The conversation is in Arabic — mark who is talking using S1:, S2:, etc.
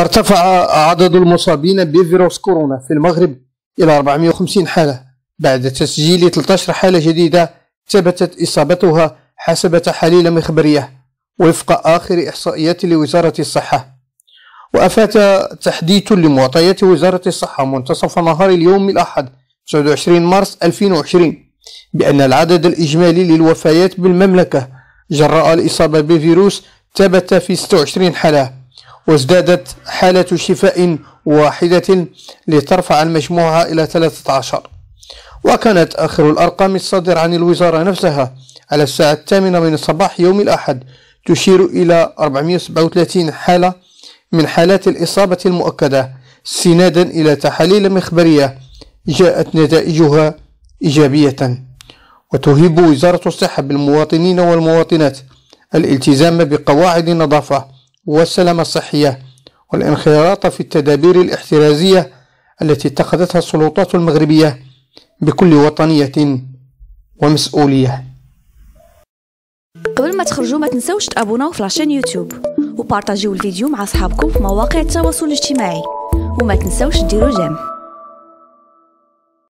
S1: ارتفع عدد المصابين بفيروس كورونا في المغرب إلى 450 حالة بعد تسجيل 13 حالة جديدة ثبتت إصابتها حسب تحاليل مخبرية وفق آخر إحصائيات لوزارة الصحة. وأفات تحديث لمعطيات وزارة الصحة منتصف نهار اليوم الأحد 29 مارس 2020 بأن العدد الإجمالي للوفيات بالمملكة جراء الإصابة بفيروس ثبت في 26 حالة وازدادت حالة شفاء واحدة لترفع المجموعة إلى 13 وكانت آخر الأرقام الصادرة عن الوزارة نفسها على الساعة الثامنة من الصباح يوم الأحد تشير إلى 437 حالة من حالات الإصابة المؤكدة استنادا إلى تحاليل مخبرية جاءت نتائجها إيجابية. وتهب وزارة الصحة بالمواطنين والمواطنات الالتزام بقواعد النظافة والسلامة الصحية والانخراط في التدابير الاحترازية التي اتخذتها السلطات المغربية بكل وطنية ومسؤولية.
S2: قبل ما تخرجوا ما تنسوش تابوناو في لاشين يوتيوب وبارطاجيو الفيديو مع أصحابكم في مواقع التواصل الاجتماعي وما تنسوش ديروا جيم.